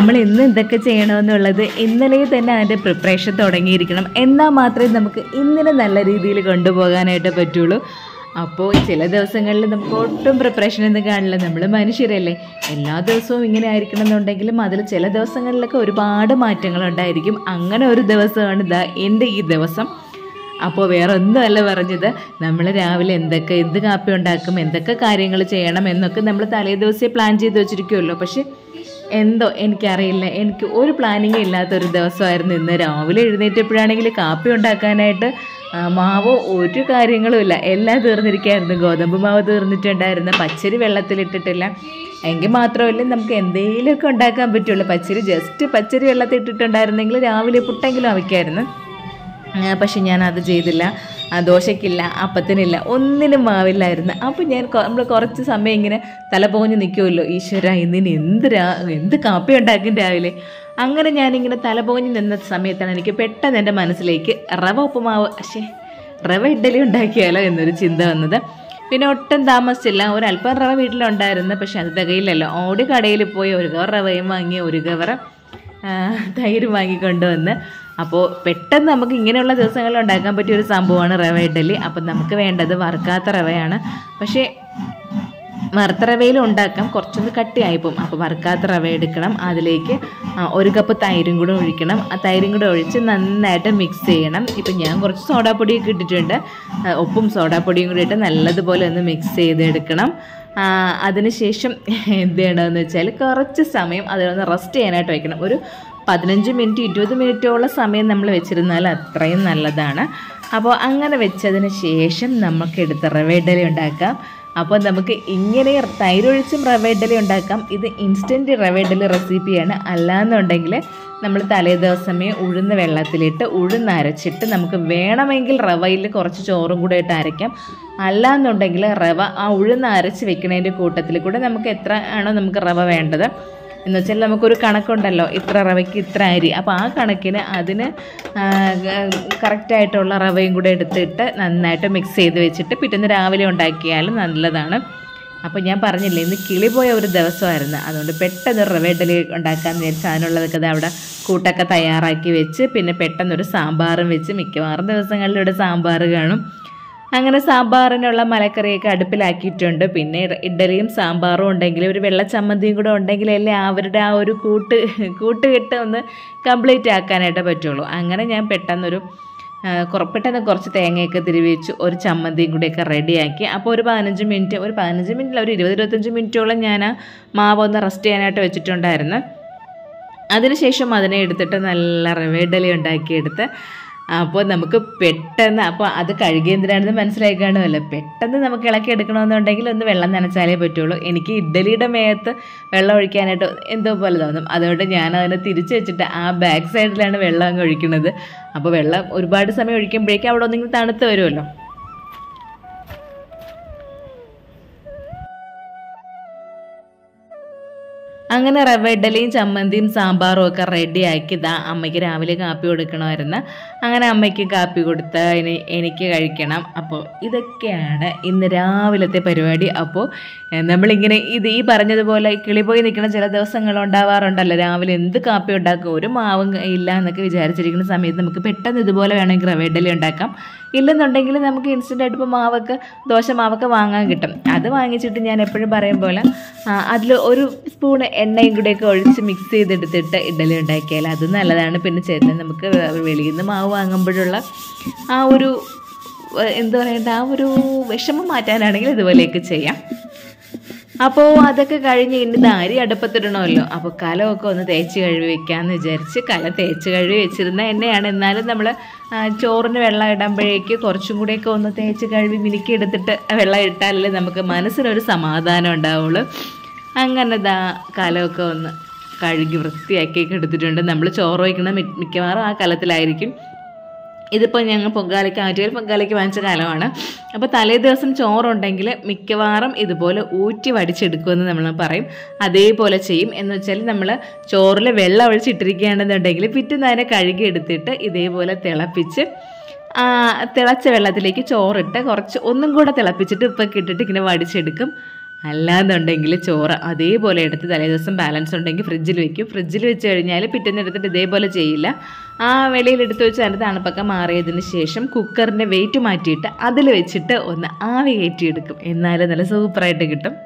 നമ്മൾ ഇന്ന് എന്തൊക്കെ ചെയ്യണമെന്നുള്ളത് ഇന്നലെ തന്നെ അതിന്റെ പ്രിപ്പറേഷൻ തുടങ്ങിയിരിക്കണം. എന്നാൽ മാത്രമേ നമുക്ക് ഇന്നിനെ നല്ല രീതിയിൽ കൊണ്ടുപോകാനായിട്ട് പറ്റുള്ളൂ. അപ്പോൾ ചില ദിവസങ്ങളിൽ നമുക്ക് ഒട്ടും പ്രിപ്പറേഷൻ ഒന്നും കാണില്ല. നമ്മൾ മനുഷ്യരല്ലേ. എല്ലാ ദിവസവും ഇങ്ങനെ ആയിരിക്കണം എന്നുണ്ടെങ്കിലും അതിൽ ചില ദിവസങ്ങളിലൊക്കെ ഒരുപാട് മാറ്റങ്ങൾ ഉണ്ടായിരിക്കും. അങ്ങനെ ഒരു ദിവസമാണ് ഇതാ എന്റെ ഈ ദിവസം. അപ്പോൾ വേറെ ഒന്നുമല്ല പറഞ്ഞത്. നമ്മൾ രാവിലെ എന്തൊക്കെ എന്ത് കാപ്പി ഉണ്ടാക്കും എന്തൊക്കെ കാര്യങ്ങൾ ചെയ്യണം എന്നൊക്കെ നമ്മൾ തലേ ദിവസമേ പ്ലാൻ ചെയ്ത് വെച്ചിരിക്കുമല്ലോ പക്ഷേ എന്തോ എനിക്കറിയില്ല. എനിക്ക് ഒരു പ്ലാനിങ് ഇല്ലാത്തൊരു ദിവസമായിരുന്നു ഇന്ന്. രാവിലെ എഴുന്നേറ്റപ്പോഴാണെങ്കിൽ കാപ്പി ഉണ്ടാക്കാനായിട്ട് മാവോ ഒരു കാര്യങ്ങളുമില്ല എല്ലാം തീർന്നിരിക്കുകയായിരുന്നു. ഗോതമ്പ് മാവ് തീർന്നിട്ടുണ്ടായിരുന്നു. പച്ചരി വെള്ളത്തിലിട്ടിട്ടില്ല. എങ്കിൽ മാത്രമല്ല നമുക്ക് എന്തെങ്കിലുമൊക്കെ ഉണ്ടാക്കാൻ പറ്റുള്ളൂ. പച്ചരി ജസ്റ്റ് പച്ചരി വെള്ളത്തിൽ ഇട്ടിട്ടുണ്ടായിരുന്നെങ്കിൽ രാവിലെ പുട്ടെങ്കിലും അവയ്ക്കായിരുന്നു. പക്ഷെ ഞാൻ അത് ചെയ്തില്ല. ദോശയ്ക്കില്ല അപ്പത്തിനില്ല ഒന്നിനും മാവില്ലായിരുന്നു. അപ്പോൾ ഞാൻ നമ്മൾ കുറച്ച് സമയം ഇങ്ങനെ തല പോഞ്ഞ് നിൽക്കുമല്ലോ ഈശ്വര ഇന്നിന് എന്ത് രാ എന്ത് കാപ്പി ഉണ്ടാക്കും രാവിലെ? അങ്ങനെ ഞാനിങ്ങനെ തല പോഞ്ഞ് നിന്ന സമയത്താണ് എനിക്ക് പെട്ടെന്ന് എന്റെ മനസ്സിലേക്ക് റവ ഉപ്പുമാവ് പക്ഷേ റവ ഇഡ്ഡലി ഉണ്ടാക്കിയാലോ എന്നൊരു ചിന്ത വന്നത്. പിന്നെ ഒട്ടും താമസിച്ചില്ല. ഒരല്പം റവ വീട്ടിലുണ്ടായിരുന്നു പക്ഷെ അത് തികയില്ലല്ലോ. ഓടി കടയിൽ പോയി ഒരു കവർ റവയും വാങ്ങി ഒരു കവർ തൈര് വാങ്ങിക്കൊണ്ടുവന്ന് അപ്പോൾ പെട്ടെന്ന് നമുക്ക് ഇങ്ങനെയുള്ള ദിവസങ്ങളിൽ ഉണ്ടാക്കാൻ പറ്റിയ ഒരു സംഭവമാണ് റവ ഇഡ്ഡലി. അപ്പം നമുക്ക് വേണ്ടത് വറുക്കാത്ത റവയാണ്. പക്ഷേ വറുത്ത റവയിലും ഉണ്ടാക്കാം. കുറച്ചൊന്ന് കട്ടിയായിപ്പോവും അപ്പോൾ വറുക്കാത്ത റവ എടുക്കണം. അതിലേക്ക് ഒരു കപ്പ് തൈരും കൂടെ ഒഴിക്കണം. ആ തൈരും കൂടെ ഒഴിച്ച് നന്നായിട്ട് മിക്സ് ചെയ്യണം. ഇപ്പം ഞാൻ കുറച്ച് സോഡാപ്പൊടിയൊക്കെ ഇട്ടിട്ടുണ്ട്. ഉപ്പും സോഡാപ്പൊടിയും കൂടി ഇട്ട് നല്ലതുപോലെ ഒന്ന് മിക്സ് ചെയ്തെടുക്കണം. അതിനുശേഷം എന്ത് ചെയ്യണമെന്ന് വെച്ചാൽ കുറച്ച് സമയം അതിലൊന്ന് റെസ്റ്റ് ചെയ്യാനായിട്ട് വയ്ക്കണം ഒരു പതിനഞ്ച് മിനിറ്റ് ഇരുപത് മിനിറ്റോളം സമയം നമ്മൾ വെച്ചിരുന്നാൽ അത്രയും നല്ലതാണ്. അപ്പോൾ അങ്ങനെ വെച്ചതിന് ശേഷം നമുക്ക് എടുത്ത് റവ ഇഡ്ഡലി ഉണ്ടാക്കാം. അപ്പോൾ നമുക്ക് ഇങ്ങനെ തൈരൊഴിച്ചും റവ ഇഡ്ഡലി ഉണ്ടാക്കാം. ഇത് ഇൻസ്റ്റന്റ് റവ ഇഡ്ഡലി റെസിപ്പിയാണ്. അല്ലാന്നുണ്ടെങ്കിൽ നമ്മൾ തലേ ദിവസമേ ഉഴുന്ന വെള്ളത്തിലിട്ട് ഉഴുന്ന് അരച്ചിട്ട് നമുക്ക് വേണമെങ്കിൽ റവയിൽ കുറച്ച് ചോറും കൂടെ ഇട്ട് അരയ്ക്കാം. അല്ലാന്നുണ്ടെങ്കിൽ റവ ആ ഉഴുന്ന് അരച്ച് വെക്കുന്നതിന്റെ കൂട്ടത്തിൽ കൂടെ നമുക്ക് എത്ര ആണോ നമുക്ക് റവ വേണ്ടത്. എന്ന് വെച്ചാൽ നമുക്കൊരു കണക്കുണ്ടല്ലോ ഇത്ര റവയ്ക്ക് ഇത്ര അരി. അപ്പോൾ ആ കണക്കിന് അതിന് കറക്റ്റായിട്ടുള്ള റവയും കൂടെ എടുത്തിട്ട് നന്നായിട്ട് മിക്സ് ചെയ്ത് വെച്ചിട്ട് പിറ്റേന്ന് രാവിലെ ഉണ്ടാക്കിയാലും നല്ലതാണ്. അപ്പോൾ ഞാൻ പറഞ്ഞില്ലേ ഇന്ന് കിളി പോയ ഒരു ദിവസമായിരുന്നു. അതുകൊണ്ട് പെട്ടെന്ന് റവ ഇഡലി ഉണ്ടാക്കാമെന്ന് വിചാരിച്ച് അതിനുള്ളതൊക്കെ അവിടെ കൂട്ടൊക്കെ തയ്യാറാക്കി വെച്ച് പിന്നെ പെട്ടെന്നൊരു സാമ്പാറും വെച്ച് മിക്കവാറും ദിവസങ്ങളിലൂടെ സാമ്പാർ കാണും. അങ്ങനെ സാമ്പാറിനുള്ള മലക്കറിയൊക്കെ അടുപ്പിലാക്കിയിട്ടുണ്ട്. പിന്നെ ഇഡലിയും സാമ്പാറും ഉണ്ടെങ്കിൽ ഒരു വെള്ള ചമ്മന്തിയും കൂടെ ഉണ്ടെങ്കിലല്ലേ അവരുടെ ആ ഒരു കൂട്ട് കൂട്ടുകെട്ട് ഒന്ന് കംപ്ലീറ്റ് ആക്കാനായിട്ട് പറ്റുള്ളൂ. അങ്ങനെ ഞാൻ പെട്ടെന്നൊരു പെട്ടെന്ന് കുറച്ച് തേങ്ങയൊക്കെ തിരിവിച്ച് ഒരു ചമ്മന്തിയും കൂടെയൊക്കെ റെഡിയാക്കി അപ്പോൾ ഒരു പതിനഞ്ച് മിനിറ്റ് ഒരു പതിനഞ്ച് മിനിറ്റിൽ ഒരു ഇരുപത് ഇരുപത്തഞ്ച് മിനിറ്റോളം ഞാൻ ആ മാവ് ഒന്ന് റെസ്റ്റ് ചെയ്യാനായിട്ട് വെച്ചിട്ടുണ്ടായിരുന്നു. അതിനുശേഷം അതിനെ എടുത്തിട്ട് നല്ല റവ ഇഡലി ഉണ്ടാക്കിയെടുത്ത് അപ്പോൾ നമുക്ക് പെട്ടെന്ന് അപ്പോൾ അത് കഴുകി എന്തിനാണെന്ന് മനസ്സിലായി കാണുമല്ലോ പെട്ടെന്ന് നമുക്ക് ഇളക്കി എടുക്കണമെന്നുണ്ടെങ്കിൽ ഒന്ന് വെള്ളം നനച്ചാലേ പറ്റുള്ളൂ. എനിക്ക് ഇഡ്ഡലിയുടെ മേത്ത് വെള്ളം ഒഴിക്കാനായിട്ട് എന്തോ പോലെ തോന്നും. അതുകൊണ്ട് ഞാൻ അതിനെ തിരിച്ചു വെച്ചിട്ട് ആ ബാക്ക് സൈഡിലാണ് വെള്ളം അങ്ങ് ഒഴിക്കുന്നത്. അപ്പോൾ വെള്ളം ഒരുപാട് സമയം ഒഴിക്കുമ്പോഴേക്കും അവിടെ ഒന്നെങ്കിലും തണുത്ത് വരുമല്ലോ. അങ്ങനെ റവ ഇഡലിയും ചമ്മന്തിയും സാമ്പാറും ഒക്കെ റെഡിയാക്കി ഇതാ അമ്മയ്ക്ക് രാവിലെ കാപ്പി കൊടുക്കണമായിരുന്നു. അങ്ങനെ അമ്മയ്ക്ക് കാപ്പി കൊടുത്ത് ഇനി എനിക്ക് കഴിക്കണം. അപ്പോൾ ഇതൊക്കെയാണ് ഇന്ന് രാവിലത്തെ പരിപാടി. അപ്പോൾ നമ്മളിങ്ങനെ ഇത് ഈ പറഞ്ഞതുപോലെ കിളി പോയി നിൽക്കുന്ന ചില ദിവസങ്ങൾ ഉണ്ടാവാറുണ്ടല്ലോ. രാവിലെ എന്ത് കാപ്പി ഉണ്ടാക്കും? ഒരു മാവും ഇല്ല എന്നൊക്കെ വിചാരിച്ചിരിക്കുന്ന സമയത്ത് നമുക്ക് പെട്ടെന്ന് ഇതുപോലെ വേണമെങ്കിൽ റവ ഇഡലി ഉണ്ടാക്കാം. ഇല്ലെന്നുണ്ടെങ്കിൽ നമുക്ക് ഇൻസ്റ്റന്റ് ആയിട്ട് ഇപ്പോൾ മാവൊക്കെ ദോശ മാവൊക്കെ വാങ്ങാൻ കിട്ടും. അത് വാങ്ങിച്ചിട്ട് ഞാൻ എപ്പോഴും പറയും പോലെ അതിൽ ഒരു സ്പൂൺ എണ്ണയും കൂടെയൊക്കെ ഒഴിച്ച് മിക്സ് ചെയ്തെടുത്തിട്ട് ഇഡലി ഉണ്ടാക്കിയാൽ അത് നല്ലതാണ്. പിന്നെ ചേട്ടൻ നമുക്ക് വെളിയിൽ നിന്ന് മാവ് വാങ്ങുമ്പോഴുള്ള ആ ഒരു എന്താ പറയണ്ട ആ ഒരു വിഷമം മാറ്റാനാണെങ്കിൽ ഇതുപോലെയൊക്കെ ചെയ്യാം. അപ്പോൾ അതൊക്കെ കഴിഞ്ഞ് ഇനി ദാരി അടുപ്പത്തിടണമല്ലോ. അപ്പോൾ കലമൊക്കെ ഒന്ന് തേച്ച് കഴുകി വെക്കാന്ന് വിചാരിച്ച് കല തേച്ച് കഴുകി വെച്ചിരുന്ന എണ്ണയാണ്. എന്നാലും നമ്മൾ ചോറിന് വെള്ളം ഇടുമ്പോഴേക്ക് കുറച്ചും കൂടെയൊക്കെ ഒന്ന് തേച്ച് കഴുകി മിനുക്കി എടുത്തിട്ട് വെള്ളം ഇട്ടാലല്ലേ നമുക്ക് മനസ്സിനൊരു സമാധാനം ഉണ്ടാവുള്ളൂ. അങ്ങനെ ദാ കലമൊക്കെ ഒന്ന് കഴുകി വൃത്തിയാക്കിയൊക്കെ എടുത്തിട്ടുണ്ട്. നമ്മൾ ചോറ് വയ്ക്കുന്ന മിക്കവാറും ആ കലത്തിലായിരിക്കും. ഇതിപ്പോൾ ഞങ്ങൾ പൊങ്കാലയ്ക്ക് ആറ്റുകാൽ പൊങ്കാലയ്ക്ക് വാങ്ങിച്ച കാലമാണ്. അപ്പോൾ തലേ ദിവസം ചോറുണ്ടെങ്കിൽ മിക്കവാറും ഇതുപോലെ ഊറ്റി വടിച്ചെടുക്കുമെന്ന് നമ്മൾ പറയും. അതേപോലെ ചെയ്യും. എന്ന് വെച്ചാൽ നമ്മൾ ചോറിൽ വെള്ളം ഒഴിച്ചിട്ടിരിക്കുകയാണെന്നുണ്ടെങ്കിൽ പിറ്റേന്ന് അതിനെ കഴുകി എടുത്തിട്ട് ഇതേപോലെ തിളപ്പിച്ച് തിളച്ച വെള്ളത്തിലേക്ക് ചോറിട്ട് കുറച്ച് ഒന്നും കൂടെ തിളപ്പിച്ചിട്ട് ഉപ്പൊക്കെ ഇട്ടിട്ട് ഇങ്ങനെ വടിച്ചെടുക്കും. അല്ലാന്നുണ്ടെങ്കിൽ ചോറ് അതേപോലെ എടുത്ത് തലേദിവസം ബാലൻസ് ഉണ്ടെങ്കിൽ ഫ്രിഡ്ജിൽ വെക്കും. ഫ്രിഡ്ജിൽ വെച്ച് കഴിഞ്ഞാൽ പിറ്റേന്ന് എടുത്തിട്ട് ഇതേപോലെ ചെയ്യില്ല. ആ വെളിയിൽ എടുത്തു വെച്ച് അതിന്റെ തണുപ്പൊക്കെ മാറിയതിന് ശേഷം കുക്കറിന്റെ വെയിറ്റ് മാറ്റിയിട്ട് അതിൽ വെച്ചിട്ട് ഒന്ന് ആവി കയറ്റിയെടുക്കും. എന്നാലും നല്ല സൂപ്പറായിട്ട് കിട്ടും.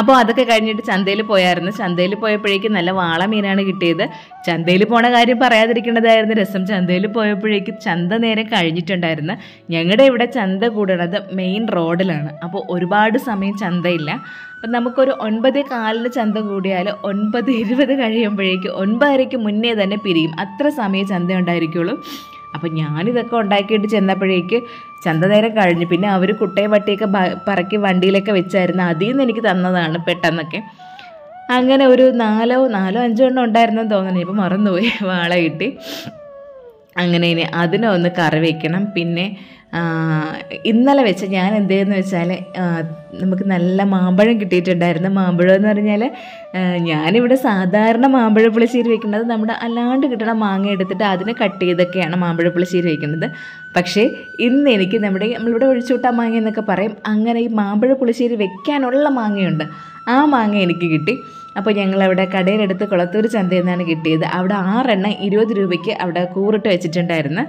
അപ്പോൾ അതൊക്കെ കഴിഞ്ഞിട്ട് ചന്തയിൽ പോയായിരുന്നു. ചന്തയിൽ പോയപ്പോഴേക്കും നല്ല വാള മീനാണ് കിട്ടിയത്. ചന്തയിൽ പോണ കാര്യം പറയാതിരിക്കേണ്ടതായിരുന്നു. രസം ചന്തയിൽ പോയപ്പോഴേക്കും ചന്ത നേരെ കഴിഞ്ഞിട്ടുണ്ടായിരുന്നു. ഞങ്ങളുടെ ഇവിടെ ചന്ത കൂടുന്നത് മെയിൻ റോഡിലാണ് അപ്പോൾ ഒരുപാട് സമയം ചന്തയില്ല. അപ്പം നമുക്കൊരു ഒൻപത് കാലിന് ചന്ത കൂടിയാൽ ഒൻപത് ഇരുപത് കഴിയുമ്പോഴേക്കും ഒൻപതരയ്ക്ക് മുന്നേ തന്നെ പിരിയും. അത്ര സമയം ചന്ത ഉണ്ടായിരിക്കുള്ളൂ. അപ്പം ഞാനിതൊക്കെ ഉണ്ടാക്കിയിട്ട് ചെന്നപ്പോഴേക്ക് ചന്ത നേരം കഴിഞ്ഞു. പിന്നെ അവർ കുട്ടയെ വട്ടിയൊക്കെ പറക്കി വണ്ടിയിലൊക്കെ വെച്ചായിരുന്നു. അതിൽ നിന്ന് എനിക്ക് തന്നതാണ് പെട്ടെന്നൊക്കെ. അങ്ങനെ ഒരു നാലോ നാലോ അഞ്ചോ എണ്ണം ഉണ്ടായിരുന്നെന്ന് തോന്നുന്നു. ഇപ്പം മറന്നുപോയി വാള കിട്ടി. അങ്ങനെ ഇനി അതിനെ ഒന്ന് കറി വയ്ക്കണം പിന്നെ ഇന്നലെ വെച്ച ഞാൻ എന്ത് ചെയ്യുന്നു വെച്ചാൽ നമുക്ക് നല്ല മാമ്പഴം കിട്ടിയിട്ടുണ്ടായിരുന്നു. മാമ്പഴം എന്ന് പറഞ്ഞാൽ ഞാനിവിടെ സാധാരണ മാമ്പഴ പുളിശ്ശേരി വെക്കുന്നത് നമ്മുടെ അല്ലാണ്ട് കിട്ടണ മാങ്ങ എടുത്തിട്ട് അതിനെ കട്ട് ചെയ്തൊക്കെയാണ് മാമ്പഴ പുളിശ്ശേരി വെക്കുന്നത്. പക്ഷേ ഇന്ന് എനിക്ക് നമ്മുടെ നമ്മളിവിടെ ഒഴിച്ചുവിട്ട മാങ്ങ എന്നൊക്കെ പറയും. അങ്ങനെ ഈ മാമ്പഴ പുളിശ്ശേരി വെക്കാനുള്ള മാങ്ങയുണ്ട്. ആ മാങ്ങ എനിക്ക് കിട്ടി. അപ്പോൾ ഞങ്ങൾ ഞങ്ങളവിടെ കടയിലെടുത്ത് കുളത്തൂർ ചന്തയിൽ നിന്നാണ് കിട്ടിയത്. അവിടെ ആറെണ്ണം ഇരുപത് രൂപയ്ക്ക് അവിടെ കൂറിട്ട് വെച്ചിട്ടുണ്ടായിരുന്നു.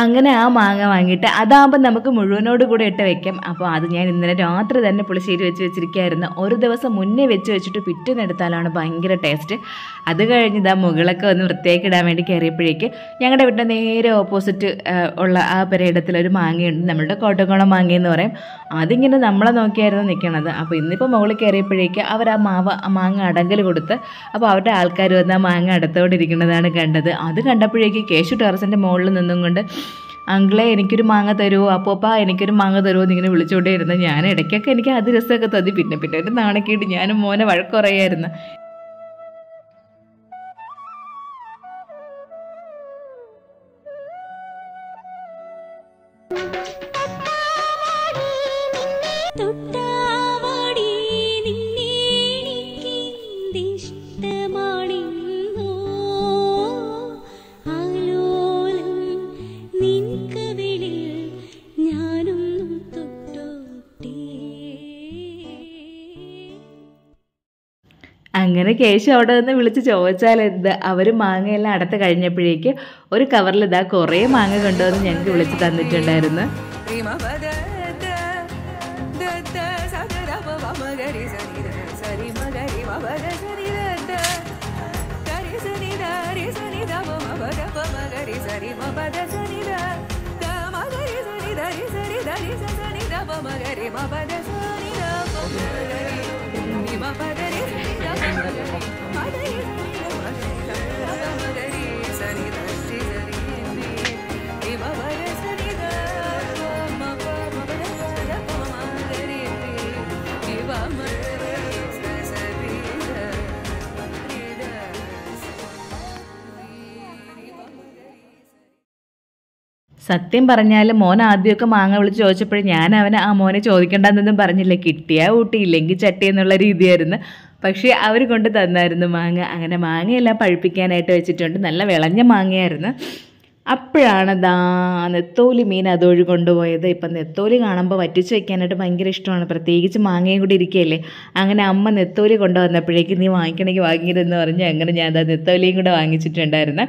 അങ്ങനെ ആ മാങ്ങ വാങ്ങിയിട്ട് അതാകുമ്പോൾ നമുക്ക് മുഴുവനോട് കൂടെ ഇട്ട് വെക്കാം. അപ്പോൾ അത് ഞാൻ ഇന്നലെ രാത്രി തന്നെ പുളിശ്ശേരി വെച്ച് വെച്ചിരിക്കുകയായിരുന്നു ഒരു ദിവസം മുന്നേ വെച്ച് വെച്ചിട്ട് പിറ്റേന്ന് എടുത്താലാണ് ഭയങ്കര ടേസ്റ്റ്. അത് കഴിഞ്ഞ് ഇതാ മുകളൊക്കെ ഒന്ന് വൃത്തിയാക്കി ഇടാൻ വേണ്ടി കയറിയപ്പോഴേക്ക് ഞങ്ങളുടെ വീട്ടിന്റെ നേരെ ഓപ്പോസിറ്റ് ഉള്ള ആ പെരയിടത്തിൽ ഒരു മാങ്ങയുണ്ട്. നമ്മളുടെ കോട്ടക്കോളം മാങ്ങ എന്ന് പറയും. അതിങ്ങനെ നമ്മളെ നോക്കിയായിരുന്നു നിൽക്കണത് അപ്പോൾ ഇന്നിപ്പോൾ മുകളിൽ കയറിയപ്പോഴേക്ക് അവർ ആ മാവ മാങ്ങ അടങ്കൽ കൊടുത്ത് അപ്പോൾ അവരുടെ ആൾക്കാർ വന്ന് ആ മാങ്ങ അടുത്തോണ്ടിരിക്കുന്നതാണ് കണ്ടത്. അത് കണ്ടപ്പോഴേക്ക് കേശു ടെറസിന്റെ മുകളിൽ നിന്നും കൊണ്ട് അങ്കിളെ എനിക്കൊരു മാങ്ങ തരുമോ അപ്പോപ്പ എനിക്കൊരു മാങ്ങ തരുമോ എന്നിങ്ങനെ വിളിച്ചുകൊണ്ടേ ഇരുന്നു ഞാൻ ഇടയ്ക്കൊക്കെ എനിക്ക് അത് രസമൊക്കെ തോന്നി. പിന്നെ പിന്നെ ഒരു നാണക്കേട്ട് ഞാനും മോനെ വഴക്കുറയായിരുന്നു കേശു അവിടെ നിന്ന് വിളിച്ച് ചോദിച്ചാൽ എന്ത്? അവർ മാങ്ങയെല്ലാം അടത്ത് കഴിഞ്ഞപ്പോഴേക്ക് ഒരു കവറിൽ ഇതാ കുറേ മാങ്ങ കൊണ്ടുവന്ന് ഞങ്ങൾക്ക് വിളിച്ച് തന്നിട്ടുണ്ടായിരുന്നു. Prima pada da da സത്യം പറഞ്ഞാൽ മോൻ ആദ്യമൊക്കെ മാങ്ങ വിളിച്ച് ചോദിച്ചപ്പോഴും ഞാൻ അവനെ ആ മോനെ ചോദിക്കേണ്ടെന്നൊന്നും പറഞ്ഞില്ല. കിട്ടിയാ ഊട്ടി ഇല്ലെങ്കിൽ ചട്ടി എന്നുള്ള രീതിയായിരുന്നു. പക്ഷേ അവർ കൊണ്ട് തന്നായിരുന്നു മാങ്ങ. അങ്ങനെ മാങ്ങയെല്ലാം പഴുപ്പിക്കാനായിട്ട് വെച്ചിട്ടുണ്ട്. നല്ല വിളഞ്ഞ മാങ്ങയായിരുന്നു. അപ്പോഴാണ് ദാ നെത്തോലി മീൻ അതൊഴി കൊണ്ടുപോയത്. ഇപ്പം നെത്തോലി കാണുമ്പോൾ വറ്റിച്ച് വെക്കാനായിട്ട് ഭയങ്കര ഇഷ്ടമാണ്. പ്രത്യേകിച്ച് മാങ്ങയും കൂടി ഇരിക്കുകയല്ലേ? അങ്ങനെ അമ്മ നെത്തോലി കൊണ്ടുവന്നപ്പോഴേക്കും നീ വാങ്ങിക്കണമെങ്കിൽ വാങ്ങിയിരുന്ന് പറഞ്ഞ് അങ്ങനെ ഞാൻ ദാ നെത്തോലിയും കൂടെ വാങ്ങിച്ചിട്ടുണ്ടായിരുന്നു.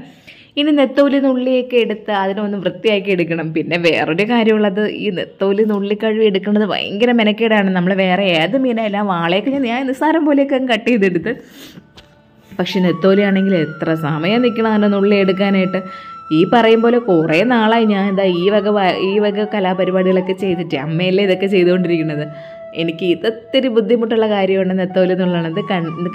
ഇനി നെത്തോലി നുള്ളിയൊക്കെ എടുത്ത് അതിനൊന്ന് വൃത്തിയാക്കി എടുക്കണം. പിന്നെ വേറൊരു കാര്യമുള്ളത് ഈ നെത്തോലി നുള്ളിക്കഴുവി എടുക്കുന്നത് ഭയങ്കര മെനക്കേടാണ്. നമ്മൾ വേറെ ഏത് മീനായാലും വാളയൊക്കെ ഞാൻ ഞാൻ നിസ്സാരം പോലെയൊക്കെ കട്ട് ചെയ്തെടുത്ത്. പക്ഷെ നെത്തോലിയാണെങ്കിൽ എത്ര സമയം നിൽക്കണം അതിന്റെ നുള്ളി എടുക്കാനായിട്ട്. ഈ പറയും പോലെ കുറേ നാളായി ഞാൻ എന്താ ഈ വക ഈ വക കലാപരിപാടികളൊക്കെ ചെയ്തിട്ട് അമ്മയല്ലേ ഇതൊക്കെ ചെയ്തുകൊണ്ടിരിക്കുന്നത്. എനിക്ക് ഇതൊത്തിരി ബുദ്ധിമുട്ടുള്ള കാര്യമാണ് നെത്തോലി എന്നുള്ളത്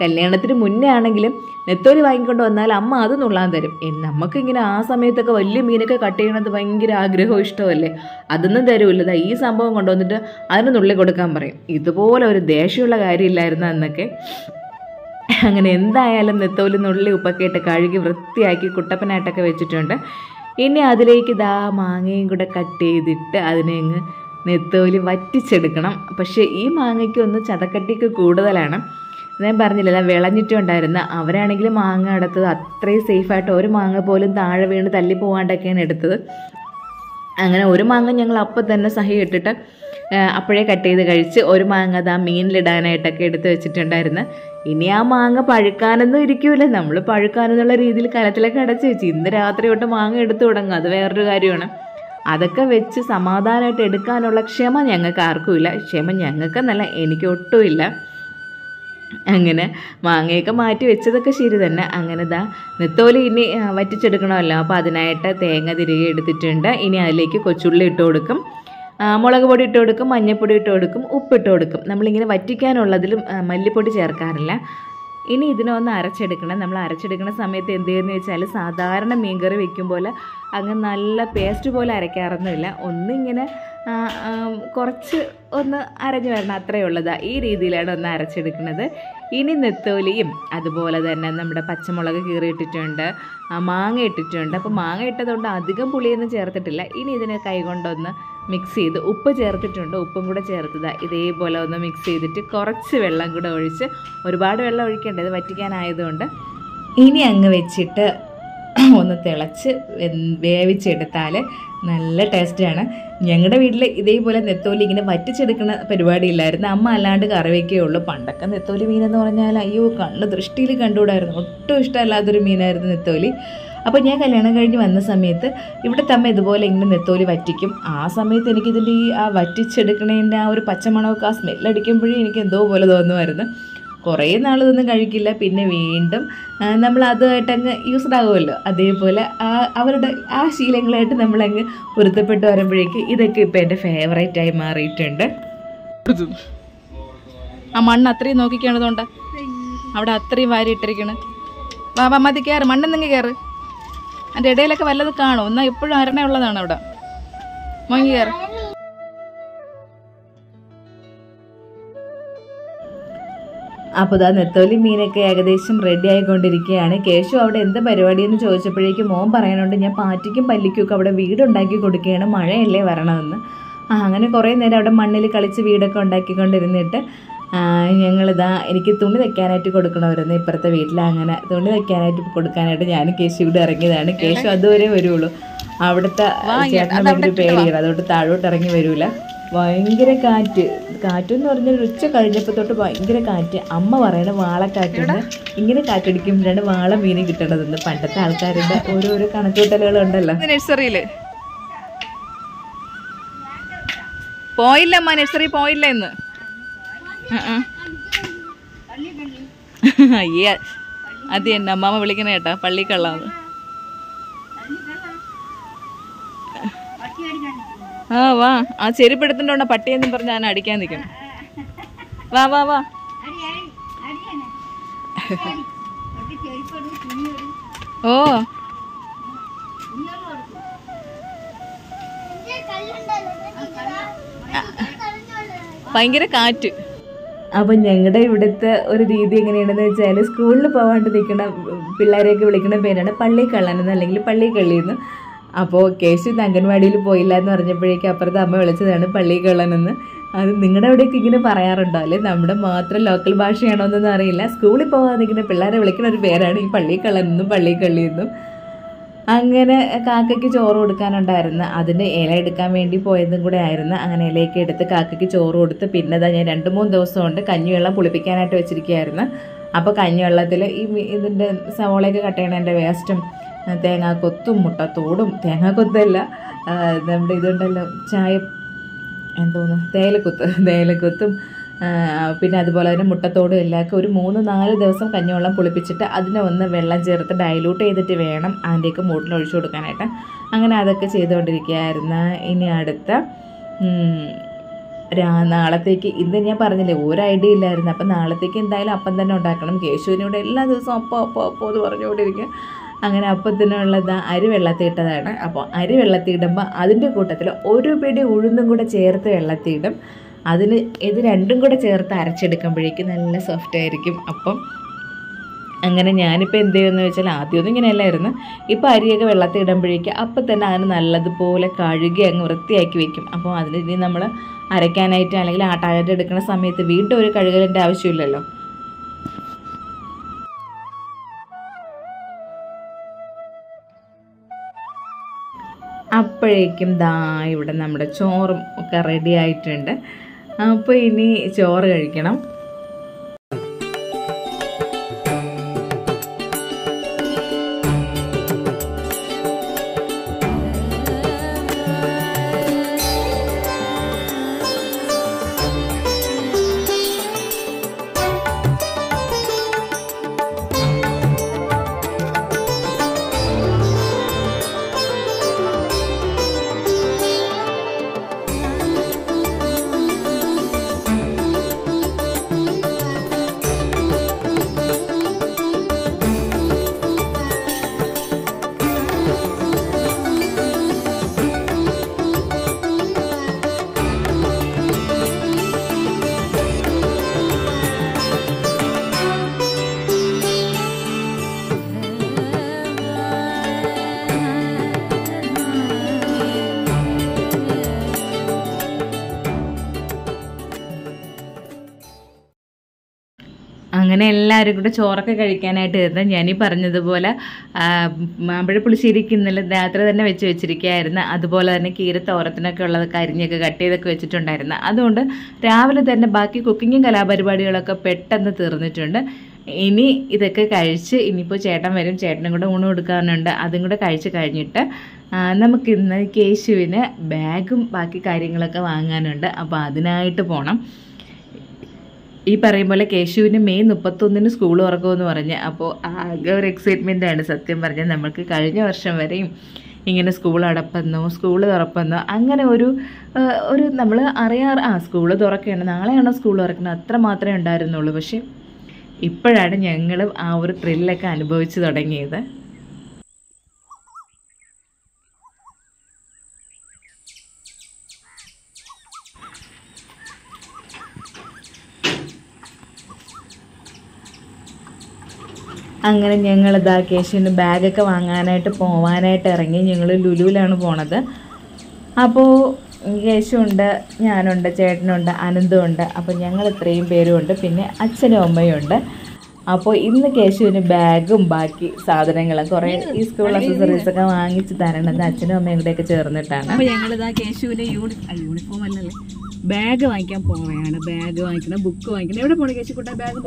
കല്യാണത്തിന് മുന്നേ ആണെങ്കിലും നെത്തോലി വാങ്ങിക്കൊണ്ട് വന്നാൽ അമ്മ അത് നുള്ളാൻ തരും. നമുക്ക് നമുക്കിങ്ങനെ ആ സമയത്തൊക്കെ വലിയ മീനൊക്കെ കട്ട് ചെയ്യണത് ഭയങ്കര ആഗ്രഹവും ഇഷ്ടമല്ലേ അതൊന്നും തരുമില്ല ഈ സംഭവം കൊണ്ടുവന്നിട്ട് അതിന് നുള്ളി കൊടുക്കാൻ പറയും. ഇതുപോലെ ഒരു ദേഷ്യമുള്ള കാര്യമില്ലായിരുന്നു അന്നൊക്കെ? അങ്ങനെ എന്തായാലും നെത്തോലി നുള്ളി ഉപ്പൊക്കെ ഇട്ട് കഴുകി വൃത്തിയാക്കി കുട്ടപ്പനായിട്ടൊക്കെ വെച്ചിട്ടുണ്ട്. ഇനി അതിലേക്ക് ഇതാ മാങ്ങയും കൂടെ കട്ട് ചെയ്തിട്ട് അതിനെ അങ്ങ് നെത്തോലി വറ്റിച്ചെടുക്കണം. പക്ഷേ ഈ മാങ്ങയ്ക്ക് ഒന്ന് ചതക്കട്ടിക്ക് കൂടുതലാണ്. ഞാൻ പറഞ്ഞില്ല വിളഞ്ഞിട്ടുണ്ടായിരുന്നു. അവരാണെങ്കിൽ മാങ്ങ എടുത്തത് അത്രയും സേഫായിട്ട് ഒരു മാങ്ങ പോലും താഴെ വീണ് തല്ലി പോകാണ്ടൊക്കെയാണ് എടുത്തത്. അങ്ങനെ ഒരു മാങ്ങ ഞങ്ങൾ അപ്പം തന്നെ സഹി ഇട്ടിട്ട് അപ്പോഴേ കട്ട് ചെയ്ത് കഴിച്ച് ഒരു മാങ്ങ അതാ മീനിലിടാനായിട്ടൊക്കെ എടുത്ത് വെച്ചിട്ടുണ്ടായിരുന്നു. ഇനി ആ മാങ്ങ പഴുക്കാനൊന്നും ഇരിക്കൂല. നമ്മൾ പഴുക്കാനെന്നുള്ള രീതിയിൽ കലത്തിലൊക്കെ അടച്ച് വെച്ച് ഇന്ന് രാത്രി തൊട്ട് മാങ്ങ എടുത്തു തുടങ്ങും. അത് വേറൊരു കാര്യമാണ്. അതൊക്കെ വെച്ച് സമാധാനമായിട്ട് എടുക്കാനുള്ള ക്ഷമ ഞങ്ങൾക്ക് ആർക്കുമില്ല ക്ഷമ ഞങ്ങൾക്കെന്നല്ല എനിക്ക് ഒട്ടുമില്ല അങ്ങനെ മാങ്ങയൊക്കെ മാറ്റി വെച്ചതൊക്കെ ശരി തന്നെ. അങ്ങനെ ദാ നെത്തോലി ഇനി വറ്റിച്ചെടുക്കണമല്ലോ. അപ്പോൾ അതിനായിട്ട് തേങ്ങ തിരികെ എടുത്തിട്ടുണ്ട്. ഇനി അതിലേക്ക് കൊച്ചുള്ളി ഇട്ട് കൊടുക്കും. മുളക് പൊടി ഇട്ട് കൊടുക്കും മഞ്ഞൾപ്പൊടി ഇട്ട് കൊടുക്കും ഉപ്പിട്ട് കൊടുക്കും. നമ്മളിങ്ങനെ വറ്റിക്കാനുള്ളതിലും മല്ലിപ്പൊടി ചേർക്കാറില്ല. ഇനി ഇതിനെ ഒന്ന് അരച്ചെടുക്കണം. നമ്മൾ അരച്ചെടുക്കുന്ന സമയത്ത് എന്ത് ചെയ്യുന്നത് വെച്ചാൽ സാധാരണ മീൻകറി വെക്കും പോലെ അങ്ങ് നല്ല പേസ്റ്റ് പോലെ അരയ്ക്കാറൊന്നുമില്ല. ഒന്നിങ്ങനെ കുറച്ച് ഒന്ന് അരഞ്ഞു വരണം. അത്രയേ ഉള്ളതാണ് ഈ രീതിയിലാണ് ഒന്ന് അരച്ചെടുക്കുന്നത്. ഇനി നെത്തോലിയും അതുപോലെ തന്നെ നമ്മുടെ പച്ചമുളക് കീറിയിട്ടിട്ടുണ്ട് മാങ്ങ ഇട്ടിട്ടുണ്ട്. അപ്പോൾ മാങ്ങ ഇട്ടതുകൊണ്ട് അധികം പുളിയൊന്നും ചേർത്തിട്ടില്ല. ഇനി ഇതിനെ കൈകൊണ്ടൊന്ന് മിക്സ് ചെയ്ത് ഉപ്പ് ചേർത്തിട്ടുണ്ട്. ഉപ്പും കൂടെ ചേർത്തത്. ഇതേപോലെ ഒന്ന് മിക്സ് ചെയ്തിട്ട് കുറച്ച് വെള്ളം കൂടെ ഒഴിച്ച് ഒരുപാട് വെള്ളം ഒഴിക്കേണ്ടത് വറ്റിക്കാനായതുകൊണ്ട്. ഇനി അങ്ങ് വെച്ചിട്ട് ഒന്ന് തിളച്ച് വേവിച്ചെടുത്താൽ നല്ല ടേസ്റ്റാണ് ഞങ്ങളുടെ വീട്ടിൽ ഇതേപോലെ നെത്തോലി ഇങ്ങനെ വറ്റിച്ചെടുക്കുന്ന പരിപാടിയില്ലായിരുന്നു. അമ്മ അല്ലാണ്ട് കറി ഉള്ളൂ. പണ്ടൊക്കെ നെത്തോലി മീനെന്ന് പറഞ്ഞാൽ അയ്യോ കണ്ണ് ദൃഷ്ടിയിൽ കണ്ടുകൂടായിരുന്നു. ഒട്ടും ഇഷ്ടമല്ലാത്തൊരു മീനായിരുന്നു നെത്തോലി. അപ്പോൾ ഞാൻ കല്യാണം കഴിഞ്ഞ് വന്ന സമയത്ത് ഇവിടെ തമ്മ ഇതുപോലെ ഇങ്ങനെ നെത്തോലി വറ്റിക്കും. ആ സമയത്ത് എനിക്കിതിന്റെ ഈ ആ വറ്റിച്ചെടുക്കണതിന്റെ ആ ഒരു പച്ചമണമൊക്കെ ആ സ്മെല്ലടിക്കുമ്പോഴേ എനിക്ക് എന്തോ പോലെ തോന്നുമായിരുന്നു. കുറേ നാൾ ഇതൊന്നും കഴിക്കില്ല. പിന്നെ വീണ്ടും നമ്മൾ അതുമായിട്ട് അങ്ങ് യൂസ്ഡ് ആകുമല്ലോ അതേപോലെ ആ അവരുടെ ആ ശീലങ്ങളായിട്ട് നമ്മളങ്ങ് പൊരുത്തപ്പെട്ട് വരുമ്പോഴേക്ക് ഇതൊക്കെ ഇപ്പം എന്റെ ഫേവറേറ്റ് ആയി മാറിയിട്ടുണ്ട്. ആ മണ്ണ് അത്രയും നോക്കിക്കണതുകൊണ്ട് അവിടെ അത്രയും വാരി ഇട്ടിരിക്കണ് വാ വാ മതി കയറ് മണ്ണെന്നെങ്കിൽ കയറ് അതിന്റെ ഇടയിലൊക്കെ വല്ലത് കാണും എന്നാൽ എപ്പോഴും അരണയുള്ളതാണ് അവിടെ. മോങ്ങി കയറ് അപ്പോൾ ഇതാ നെത്തോലി മീനൊക്കെ ഏകദേശം റെഡി ആയിക്കൊണ്ടിരിക്കുകയാണ്. കേശു അവിടെ എന്ത് പരിപാടിയെന്ന് ചോദിച്ചപ്പോഴേക്കും മോൻ പറയാനുണ്ട് ഞാൻ പാറ്റിക്കും പല്ലിക്കും ഒക്കെ അവിടെ വീടുണ്ടാക്കി കൊടുക്കുകയാണ് മഴയല്ലേ വരണമെന്ന്. ആ അങ്ങനെ കുറേ നേരം അവിടെ മണ്ണിൽ കളിച്ച് വീടൊക്കെ ഉണ്ടാക്കിക്കൊണ്ടിരുന്നിട്ട് ഞങ്ങളിതാ എനിക്ക് തുണി വെക്കാനായിട്ട് കൊടുക്കണമായിരുന്നു ഇപ്പുറത്തെ വീട്ടിൽ. അങ്ങനെ തുണി വെക്കാനായിട്ട് കൊടുക്കാനായിട്ട് ഞാൻ കേശു ഇവിടെ ഇറങ്ങിയതാണ്. കേശു അതുവരെ വരുള്ളൂ അവിടുത്തെ ചേട്ടനെ ഭയങ്കര പേടിയാണ് അതുകൊണ്ട് താഴോട്ട് ഇറങ്ങി വരൂല. ഭയങ്കര കാറ്റ്. കാറ്റെന്ന് പറഞ്ഞാൽ ഉച്ച കഴിഞ്ഞപ്പോൾ തൊട്ട് ഭയങ്കര കാറ്റ്. അമ്മ പറയണ വാളക്കാറ്റുണ്ട് ഇങ്ങനെ കാറ്റടിക്കുമ്പോഴാണ് വാള മീൻ കിട്ടണതെന്ന്. പണ്ടത്തെ ആൾക്കാരുടെ ഓരോരോ കണക്കൂട്ടലുകളുണ്ടല്ലോ. നഴ്സറിയിൽ പോയില്ല അമ്മ നഴ്സറി പോയില്ല ഇന്ന് ആ. അയ്യേ അത് തന്നെ അമ്മാമ്മ വിളിക്കണ കേട്ടാ പള്ളിക്കള്ളാന്ന്. ആ വാ. ആ ചെരുപ്പെടുത്തിന്റെ പട്ടിയെന്നും പറഞ്ഞ് ഞാൻ അടിക്കാൻ നിൽക്കണം വാ വാ വാ. ഓ. ഭയങ്കര കാറ്റ്. അപ്പം ഞങ്ങളുടെ ഇവിടുത്തെ ഒരു രീതി എങ്ങനെയാണെന്ന് വെച്ചാൽ സ്കൂളിൽ പോകാണ്ട് നിൽക്കുന്ന പിള്ളേരെയൊക്കെ വിളിക്കുന്ന പേരാണ് പള്ളി കള്ളനെന്ന് അല്ലെങ്കിൽ പള്ളി കള്ളിയെന്ന് അപ്പോൾ കേശു അംഗൻവാടിയിൽ പോയില്ല എന്ന് പറഞ്ഞപ്പോഴേക്കും അപ്പുറത്തെ അമ്മ വിളിച്ചതാണ് പള്ളി കള്ളനെന്ന്. അത് നിങ്ങളുടെ അവിടെയൊക്കെ ഇങ്ങനെ പറയാറുണ്ടോ? അല്ലെ നമ്മുടെ മാത്രം ലോക്കൽ ഭാഷയാണോ എന്നൊന്നും അറിയില്ല. സ്കൂളിൽ പോകാതെ ഇങ്ങനെ പിള്ളേരെ വിളിക്കുന്ന ഒരു പേരാണ് ഈ പള്ളി കള്ളനെന്നും പള്ളി കള്ളിയെന്നും. അങ്ങനെ കാക്കയ്ക്ക് ചോറ് കൊടുക്കാനുണ്ടായിരുന്നു. അതിന്റെ ഇല എടുക്കാൻ വേണ്ടി പോയതും കൂടെ ആയിരുന്നു. അങ്ങനെ ഇലയൊക്കെ എടുത്ത് കാക്കയ്ക്ക് ചോറ് കൊടുത്ത് പിന്നെ ഞാൻ രണ്ട് മൂന്ന് ദിവസം കൊണ്ട് കഞ്ഞിവെള്ളം പുളിപ്പിക്കാനായിട്ട് വെച്ചിരിക്കുകയായിരുന്നു. അപ്പോൾ കഞ്ഞിവെള്ളത്തിൽ ഈ ഇതിന്റെ സവോളയൊക്കെ കട്ട് ചെയ്യണതിന്റെ വേസ്റ്റും തേങ്ങാക്കൊത്തും മുട്ടത്തോടും. തേങ്ങാക്കൊത്തല്ല നമ്മുടെ ഇതുണ്ടല്ലോ ചായ എന്തോന്ന് തേയിലക്കൊത്ത് തേയിലക്കൊത്തും പിന്നെ അതുപോലെ തന്നെ മുട്ടത്തോടും എല്ലാവർക്കും ഒരു മൂന്ന് നാല് ദിവസം കഞ്ഞിവെള്ളം പുളിപ്പിച്ചിട്ട് അതിനെ ഒന്ന് വെള്ളം ചേർത്ത് ഡൈലൂട്ട് ചെയ്തിട്ട് വേണം അതിന്റെയൊക്കെ മൂട്ടിൽ ഒഴിച്ചു കൊടുക്കാനായിട്ട്. അങ്ങനെ അതൊക്കെ ചെയ്തുകൊണ്ടിരിക്കുകയായിരുന്നു. ഇനി അടുത്ത നാളത്തേക്ക് ഇന്ന് ഞാൻ പറഞ്ഞില്ലേ ഒരു ഐഡിയ ഇല്ലായിരുന്നു. അപ്പം നാളത്തേക്ക് എന്തായാലും അപ്പം തന്നെ ഉണ്ടാക്കണം. കേശുവിനോട് എല്ലാ ദിവസവും അപ്പോൾ അപ്പോൾ അപ്പോൾ എന്ന് പറഞ്ഞുകൊണ്ടിരിക്കും അങ്ങനെ അപ്പത്തിനുള്ളത് അരി വെള്ളത്തിയിട്ടതാണ് അപ്പോൾ അരി വെള്ളത്തിയിടുമ്പോൾ അതിന്റെ കൂട്ടത്തിൽ ഒരു പിടി ഉഴുന്നും കൂടെ ചേർത്ത് വെള്ളത്തിയിടും അതിന് ഇത് രണ്ടും കൂടെ ചേർത്ത് അരച്ചെടുക്കുമ്പോഴേക്കും നല്ല സോഫ്റ്റ് ആയിരിക്കും. അപ്പം അങ്ങനെ ഞാനിപ്പോൾ എന്ത് ചെയ്യുമെന്ന് വെച്ചാൽ ആദ്യമൊന്നും ഇങ്ങനെയല്ലായിരുന്നു ഇപ്പോൾ അരിയൊക്കെ വെള്ളത്തിൽ ഇടുമ്പോഴേക്ക് അപ്പം തന്നെ അതിന് നല്ലതുപോലെ കഴുകി അങ്ങ് വൃത്തിയാക്കി വെക്കും. അപ്പോൾ അതിന് ഇനി നമ്മൾ അരയ്ക്കാനായിട്ട് അല്ലെങ്കിൽ ആട്ടാനായിട്ട് എടുക്കുന്ന സമയത്ത് വീണ്ടും ഒരു കഴുകലിന്റെ ആവശ്യമില്ലല്ലോ. അപ്പോഴേക്കും ദാ ഇവിടെ നമ്മുടെ ചോറും ഒക്കെ റെഡി ആയിട്ടുണ്ട്. അപ്പോൾ ഇനി ചോറ് കഴിക്കണം. അങ്ങനെ എല്ലാവരും കൂടെ ചോറൊക്കെ കഴിക്കാനായിട്ട് ഇരുന്ന് ഞാനീ പറഞ്ഞതുപോലെ മാമ്പഴപ്പുളിശ്ശേരിക്ക് മാമ്പഴ പുളിശ്ശേരിക്ക് ഇന്നലെ രാത്രി തന്നെ വെച്ച് വെച്ചിരിക്കുകയായിരുന്നു. അതുപോലെ തന്നെ കീരത്തോരത്തിനൊക്കെ ഉള്ളതൊക്കെ അരിഞ്ഞൊക്കെ കട്ട് ചെയ്തൊക്കെ വെച്ചിട്ടുണ്ടായിരുന്നു. അതുകൊണ്ട് രാവിലെ തന്നെ ബാക്കി കുക്കിങ്ങും കലാപരിപാടികളൊക്കെ പെട്ടെന്ന് തീർന്നിട്ടുണ്ട്. ഇനി ഇതൊക്കെ കഴിച്ച് ഇനിയിപ്പോൾ ചേട്ടൻ വരും. ചേട്ടനും കൂടെ ഊണ് കൊടുക്കാനുണ്ട്. അതും കൂടെ കഴിച്ച് കഴിഞ്ഞിട്ട് നമുക്ക് നമുക്കിന്ന് കേശുവിന് ബാഗും ബാക്കി കാര്യങ്ങളൊക്കെ വാങ്ങാനുണ്ട്. അപ്പോൾ അതിനായിട്ട് പോകണം ഈ പറയും പോലെ കേശുവിന് മെയ് മുപ്പത്തൊന്നിന് സ്കൂൾ തുറക്കുമെന്ന് പറഞ്ഞ് അപ്പോൾ ആകെ ഒരു എക്സൈറ്റ്മെന്റ് ആണ് സത്യം പറഞ്ഞാൽ നമ്മൾക്ക് കഴിഞ്ഞ വർഷം വരെയും ഇങ്ങനെ സ്കൂൾ അടപ്പെന്നോ സ്കൂൾ തുറപ്പെന്നോ അങ്ങനെ ഒരു ഒരു നമ്മൾ അറിയാറ് ആ സ്കൂൾ തുറക്കുകയാണ് നാളെയാണോ സ്കൂൾ തുറക്കുന്നത് അത്ര മാത്രമേ ഉണ്ടായിരുന്നുള്ളൂ. പക്ഷേ ഇപ്പോഴാണ് ഞങ്ങളും ആ ഒരു ത്രില്ലൊക്കെ അനുഭവിച്ചു തുടങ്ങിയത്. അങ്ങനെ ഞങ്ങൾ ഇതാ കേശുവിന് ബാഗൊക്കെ വാങ്ങാനായിട്ട് പോവാനായിട്ട് ഇറങ്ങി. ഞങ്ങൾ ലുലുവിലാണ് പോണത്. അപ്പോൾ കേശുണ്ട് ഞാനുണ്ട് ചേട്ടനുണ്ട് അനന്തമുണ്ട് അപ്പോൾ ഞങ്ങൾ ഇത്രയും പേരും ഉണ്ട് പിന്നെ അച്ഛനും അമ്മയും ഉണ്ട്. അപ്പോൾ ഇന്ന് കേശുവിന് ബാഗും ബാക്കി സാധനങ്ങളും കുറേ ഈ സ്കൂൾ അക്സസറീസ് ഒക്കെ വാങ്ങിച്ച് തരണത് അച്ഛനും അമ്മയും കൂടെയൊക്കെ ചേർന്നിട്ടാണ്. അപ്പോൾ ഞങ്ങളിതാ കേശുവിന്റെ യൂണി യൂണിഫോം അല്ലല്ലേ? ബാഗ് വാങ്ങിക്കാൻ പോവുകയാണ് ബാഗ് വാങ്ങിക്കണം ബുക്ക് വാങ്ങിക്കണം. എവിടെ പോണേ കേശു കുട്ടാ ബാഗ്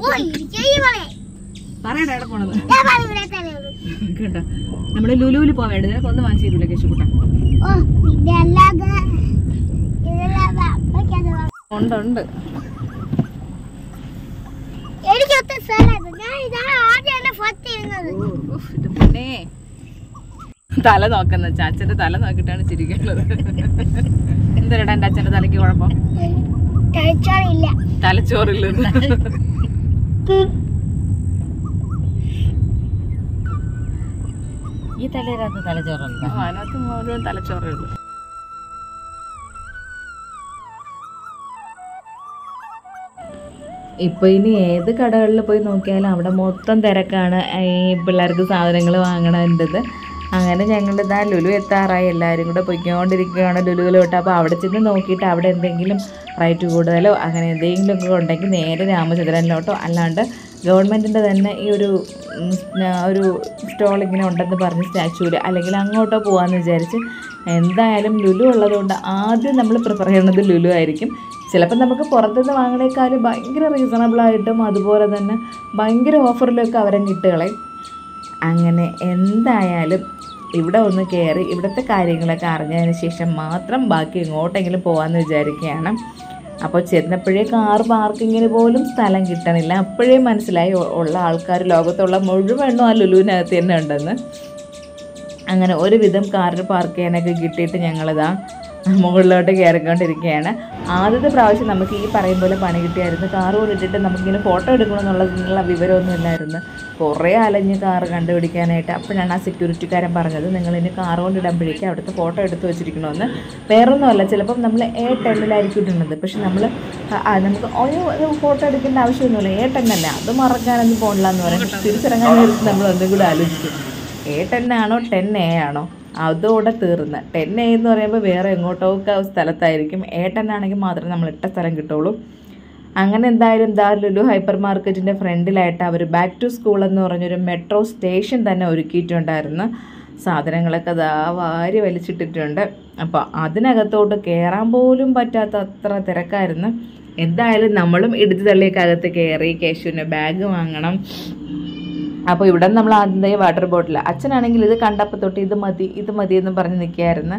പറയണ്ട എവിടെ പോണത്? കേട്ടോ. നമ്മൾ ലുലുവിൽ പോവേണ്ടത് ഒന്നും വാങ്ങിച്ചു തരൂല കേശുക്കുട്ട ഉണ്ട് ഉണ്ട്. തല നോക്കുന്ന അച്ഛന്റെ തല നോക്കിട്ടാണ് ചിരിക്കുന്നത് എന്തരടാ എന്റെ അച്ഛന്റെ തലയ്ക്ക് കുഴപ്പം? തലച്ചോറില്ല. തലച്ചോറില്ലെന്ന്. ഈ തലയിനകത്ത് തലച്ചോറുണ്ട്. അതിനകത്ത് മുഴുവൻ തലച്ചോറേ ഉള്ളൂ. ഇപ്പോൾ ഇനി ഏത് കടകളിൽ പോയി നോക്കിയാലും അവിടെ മൊത്തം തിരക്കാണ്. ഈ പിള്ളേർക്ക് സാധനങ്ങൾ വാങ്ങണതിന്റെത് അങ്ങനെ ഞങ്ങൾ ഇതാ ലുലു എത്താറായി. എല്ലാവരും കൂടെ പൊയ്ക്കൊണ്ടിരിക്കുകയാണ് ലുലുവിലോട്ട് അപ്പോൾ അവിടെ ചെന്ന് നോക്കിയിട്ട് അവിടെ എന്തെങ്കിലും റേറ്റ് കൂടുതലോ അങ്ങനെ എന്തെങ്കിലും ഒക്കെ ഉണ്ടെങ്കിൽ നേരെ രാമചന്ദ്രനിലോട്ടോ. അല്ലാണ്ട് ഗവൺമെന്റിന്റെ തന്നെ ഈ ഒരു ഒരു സ്റ്റോൾ ഇങ്ങനെ ഉണ്ടെന്ന് പറഞ്ഞ് സ്റ്റാച്യൂവിൽ അല്ലെങ്കിൽ അങ്ങോട്ടോ പോകാമെന്ന് വിചാരിച്ച് എന്തായാലും ലുലു ഉള്ളതുകൊണ്ട് ആദ്യം നമ്മൾ പ്രിഫർ ചെയ്യുന്നത് ലുലു ആയിരിക്കും. ചിലപ്പോൾ നമുക്ക് പുറത്തുനിന്ന് വാങ്ങണേക്കാളും ഭയങ്കര റീസണബിളായിട്ടും അതുപോലെ തന്നെ ഭയങ്കര ഓഫറിലൊക്കെ അവരെ കിട്ടുകളെ അങ്ങനെ എന്തായാലും ഇവിടെ ഒന്ന് കയറി ഇവിടുത്തെ കാര്യങ്ങളൊക്കെ അറിഞ്ഞതിന് ശേഷം മാത്രം ബാക്കി എങ്ങോട്ടെങ്കിലും പോകാമെന്ന് വിചാരിക്കുകയാണ്. അപ്പോൾ ചെന്നപ്പോഴേ കാർ പാർക്കിങ്ങിന് പോലും സ്ഥലം കിട്ടണില്ല. അപ്പോഴേ മനസ്സിലായി ഉള്ള ആൾക്കാർ ലോകത്തുള്ള മുഴുവൻ ആ ലുലുവിനകത്ത് തന്നെ ഉണ്ടെന്ന്. അങ്ങനെ ഒരുവിധം കാറിൽ പാർക്ക് ചെയ്യാനൊക്കെ കിട്ടിയിട്ട് ഞങ്ങളിതാ മുകളിലോട്ട് കയറിക്കൊണ്ടിരിക്കുകയാണ്. ആദ്യത്തെ പ്രാവശ്യം നമുക്ക് ഈ പറയും പോലെ പണി കിട്ടിയായിരുന്നു. കാറ് കൊണ്ടിട്ടിട്ട് നമുക്കിങ്ങനെ ഫോട്ടോ എടുക്കണമെന്നുള്ളതിനുള്ള വിവരമൊന്നും ഇല്ലായിരുന്നു. കുറേ അലഞ്ഞ് കാറ് കണ്ടുപിടിക്കാനായിട്ട് അപ്പോഴാണ് ആ സെക്യൂരിറ്റിക്കാരൻ പറഞ്ഞത് നിങ്ങൾ ഇനി കാറ് കൊണ്ടിടുമ്പോഴേക്കും അവിടുത്തെ ഫോട്ടോ എടുത്ത് വെച്ചിരിക്കണമെന്ന് വേറൊന്നുമല്ല ചിലപ്പം നമ്മൾ എ ടെന്നിലായിരിക്കും ഇടുന്നത് പക്ഷെ നമ്മൾ നമുക്ക് ഒരു ഫോട്ടോ എടുക്കേണ്ട ആവശ്യമൊന്നുമില്ല. എ ടെന്നല്ല അത് മറക്കാനൊന്നും പോകണില്ല എന്ന് പറയും തിരിച്ചിറങ്ങാൻ നമ്മൾ ഒന്നും കൂടി ആലോചിക്കും. എ ടെൻ ആണോ ടെൻ എ ആണോ? അതോടെ തീർന്ന്. ടെൻ എ എന്ന് പറയുമ്പോൾ വേറെ എങ്ങോട്ടൊക്കെ സ്ഥലത്തായിരിക്കും. ആണെങ്കിൽ മാത്രമേ നമ്മൾ ഇട്ട സ്ഥലം കിട്ടുള്ളൂ. അങ്ങനെ എന്തായാലും ദാ ലുലു ഹൈപ്പർ മാർക്കറ്റിന്റെ ഫ്രണ്ടിലായിട്ട് അവർ ബാക്ക് ടു സ്കൂൾ എന്ന് പറഞ്ഞൊരു മെട്രോ സ്റ്റേഷൻ തന്നെ ഒരുക്കിയിട്ടുണ്ടായിരുന്നു. സാധനങ്ങളൊക്കെ ദാ വാരി വലിച്ചിട്ടിട്ടുണ്ട്. അപ്പോൾ അതിനകത്തോട്ട് കയറാൻ പോലും പറ്റാത്ത അത്ര തിരക്കായിരുന്നു. എന്തായാലും നമ്മളും ഇടുത്തി തള്ളിയൊക്കെ അകത്ത് കയറി കേശുവിന് ബാഗ് വാങ്ങണം. അപ്പോൾ ഇവിടെ നമ്മൾ ആദ്യം വാട്ടർ ബോട്ടിൽ അച്ഛനാണെങ്കിൽ ഇത് കണ്ടപ്പോൾ തൊട്ട് ഇത് മതി ഇത് മതി എന്ന് പറഞ്ഞ് നിൽക്കുകയായിരുന്നു.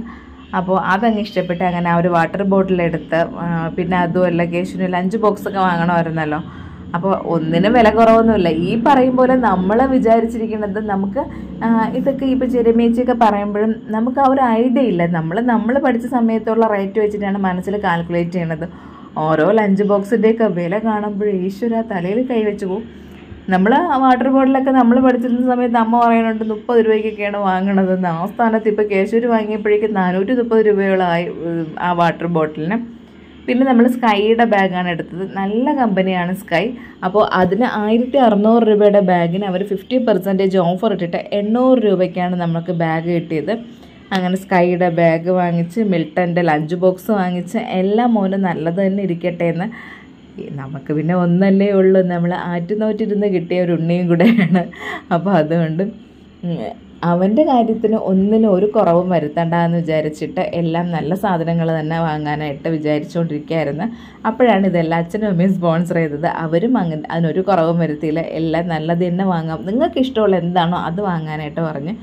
അപ്പോൾ അതങ്ങ് ഇഷ്ടപ്പെട്ട് അങ്ങനെ ആ ഒരു വാട്ടർ ബോട്ടിൽ എടുത്ത് പിന്നെ അതുമല്ല കേശുവിന് ലഞ്ച് ബോക്സ് ഒക്കെ വാങ്ങണമായിരുന്നല്ലോ. അപ്പോൾ ഒന്നിനും വില കുറവൊന്നുമില്ല. ഈ പറയും പോലെ നമ്മൾ വിചാരിച്ചിരിക്കുന്നത് നമുക്ക് ഇതൊക്കെ ഇപ്പോൾ ചെരുമേച്ചിയൊക്കെ പറയുമ്പോഴും നമുക്ക് ആ ഒരു ഐഡിയ ഇല്ല. നമ്മൾ നമ്മൾ പഠിച്ച സമയത്തുള്ള റേറ്റ് വെച്ചിട്ടാണ് മനസ്സിൽ കാൽക്കുലേറ്റ് ചെയ്യണത്. ഓരോ ലഞ്ച് ബോക്സിന്റെയൊക്കെ വില കാണുമ്പോൾ ഈശ്വര തലയിൽ കൈവച്ച് പോകും നമ്മൾ വാട്ടർ ബോട്ടിലൊക്കെ നമ്മൾ പഠിച്ചിരുന്ന സമയത്ത് അമ്മ പറയുന്നുണ്ട് മുപ്പത് രൂപയ്ക്കൊക്കെയാണ് വാങ്ങണതെന്ന്. ആ സ്ഥാനത്ത് ഇപ്പോൾ കേശൂര് വാങ്ങിയപ്പോഴേക്കും നാനൂറ്റി മുപ്പത് രൂപയോളമായി ആ വാട്ടർ ബോട്ടിലിന് പിന്നെ നമ്മൾ സ്കൈയുടെ ബാഗാണ് എടുത്തത്. നല്ല കമ്പനിയാണ് സ്കൈ അപ്പോൾ അതിന് ആയിരത്തി അറുന്നൂറ് രൂപയുടെ ബാഗിന് അവർ ഫിഫ്റ്റി പെർസെന്റേജ് ഓഫർ ഇട്ടിട്ട് എണ്ണൂറ് രൂപയ്ക്കാണ് നമുക്ക് ബാഗ് കിട്ടിയത്. അങ്ങനെ സ്കൈയുടെ ബാഗ് വാങ്ങിച്ച് മിൽട്ടന്റെ ലഞ്ച് ബോക്സ് വാങ്ങിച്ച് എല്ലാം മോന് നല്ലത് തന്നെ ഇരിക്കട്ടെ എന്ന് നമുക്ക് പിന്നെ ഒന്നല്ലേ ഉള്ളൂ. നമ്മൾ ആറ്റുനോറ്റിരുന്ന് കിട്ടിയ ഒരു ഉണ്ണിയും കൂടെയാണ്. അപ്പോൾ അതുകൊണ്ട് അവന്റെ കാര്യത്തിന് ഒന്നിനും ഒരു കുറവും വരുത്തണ്ട എന്ന് വിചാരിച്ചിട്ട് എല്ലാം നല്ല സാധനങ്ങൾ തന്നെ വാങ്ങാനായിട്ട് വിചാരിച്ചുകൊണ്ടിരിക്കുകയായിരുന്നു അപ്പോഴാണ് ഇതെല്ലാം അച്ഛനും അമ്മയും സ്പോൺസർ ചെയ്തത്. അവരും അങ്ങനെ അതിനൊരു കുറവും വരുത്തിയില്ല. എല്ലാം നല്ലത് തന്നെ വാങ്ങാം. നിങ്ങൾക്ക് ഇഷ്ടമുള്ള എന്താണോ അത് വാങ്ങാനായിട്ട് പറഞ്ഞ്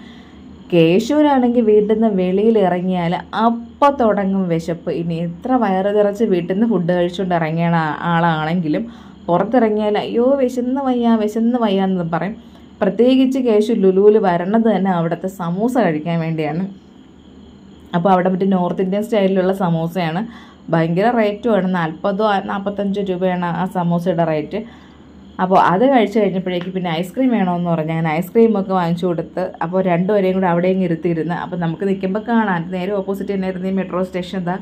കേശുവിനാണെങ്കിൽ വീട്ടിൽ നിന്ന് വെളിയിൽ ഇറങ്ങിയാൽ അപ്പം തുടങ്ങും വിശപ്പ്. ഇനി എത്ര വയറ് നിറച്ച് വീട്ടിൽ നിന്ന് ഫുഡ് കഴിച്ചുകൊണ്ട് ഇറങ്ങിയ ആളാണെങ്കിലും പുറത്തിറങ്ങിയാൽ അയ്യോ വിശന്ന് വയ്യ വിശന്ന് വയ്യ എന്ന് പറയും. പ്രത്യേകിച്ച് കേശു ലുലുവിൽ വരണത് തന്നെ അവിടുത്തെ സമൂസ കഴിക്കാൻ വേണ്ടിയാണ്. അപ്പോൾ അവിടെ മറ്റേ നോർത്ത് ഇന്ത്യൻ സ്റ്റൈലിലുള്ള സമൂസയാണ്. ഭയങ്കര റേറ്റുമാണ് നാൽപ്പതോ നാൽപ്പത്തഞ്ചോ രൂപയാണ് ആ സമൂസയുടെ റേറ്റ് അപ്പോൾ അത് കഴിച്ച് കഴിഞ്ഞപ്പോഴേക്ക് പിന്നെ ഐസ്ക്രീം വേണമെന്ന് പറഞ്ഞ്. ഞാൻ ഐസ്ക്രീമൊക്കെ വാങ്ങിച്ചു കൊടുത്ത് അപ്പോൾ രണ്ടുപേരെയും കൂടെ അവിടെയും ഇരുത്തിയിരുന്ന്. അപ്പോൾ നമുക്ക് നിൽക്കുമ്പോൾ കാണാൻ നേരെ ഓപ്പോസിറ്റ് തന്നെ ഇരുന്ന് മെട്രോ സ്റ്റേഷൻ എന്താ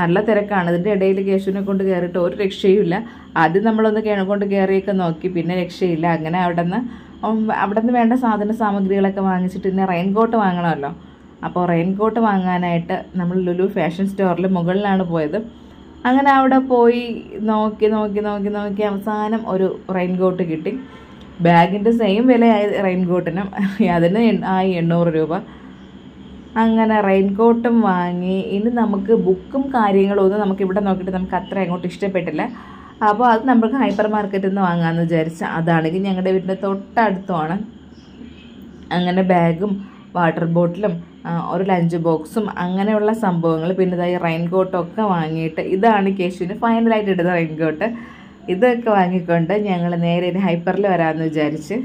നല്ല തിരക്കാണ്. ഇതിന്റെ ഇടയിൽ കേശുവിനെ കൊണ്ട് കയറിയിട്ട് ഒരു രക്ഷയും ഇല്ല. ആദ്യം നമ്മളൊന്ന് കേണ കൊണ്ട് കയറിയൊക്കെ നോക്കി. പിന്നെ രക്ഷയില്ല. അങ്ങനെ അവിടെ നിന്ന് അവിടെ നിന്ന് വേണ്ട സാധന സാമഗ്രികളൊക്കെ വാങ്ങിച്ചിട്ട് പിന്നെ റെയിൻകോട്ട് വാങ്ങണമല്ലോ. അപ്പോൾ റെയിൻകോട്ട് വാങ്ങാനായിട്ട് നമ്മൾ ലുലു ഫാഷൻ സ്റ്റോറിൽ മുകളിലാണ് പോയത്. അങ്ങനെ അവിടെ പോയി നോക്കി നോക്കി നോക്കി നോക്കി അവസാനം ഒരു റെയിൻകോട്ട് കിട്ടി. ബാഗിന്റെ സെയിം വിലയായി റെയിൻകോട്ടിനും അതിന് ആ എണ്ണൂറ് രൂപ. അങ്ങനെ റെയിൻകോട്ടും വാങ്ങി. ഇനി നമുക്ക് ബുക്കും കാര്യങ്ങളും ഒന്നും നമുക്ക് ഇവിടെ നോക്കിയിട്ട് നമുക്ക് അത്ര അങ്ങോട്ട് ഇഷ്ടപ്പെട്ടില്ല. അപ്പോൾ അത് നമുക്ക് ഹൈപ്പർ മാർക്കറ്റിൽ നിന്ന് വാങ്ങാമെന്ന് വിചാരിച്ച അതാണെങ്കിൽ ഞങ്ങളുടെ വീടിന്റെ തൊട്ടടുത്തുമാണ് അങ്ങനെ ബാഗും വാട്ടർ ബോട്ടിലും ഒരു ലഞ്ച് ബോക്സും അങ്ങനെയുള്ള സംഭവങ്ങൾ. പിന്നെ ഇതായി റെയിൻകോട്ടൊക്കെ വാങ്ങിയിട്ട് ഇതാണ് കേശുവിന് ഫൈനലായിട്ട് എടുത്ത റെയിൻകോട്ട് ഇതൊക്കെ വാങ്ങിക്കൊണ്ട് ഞങ്ങൾ നേരെ ഒരു ഹൈപ്പറിൽ വരാമെന്ന് വിചാരിച്ച്.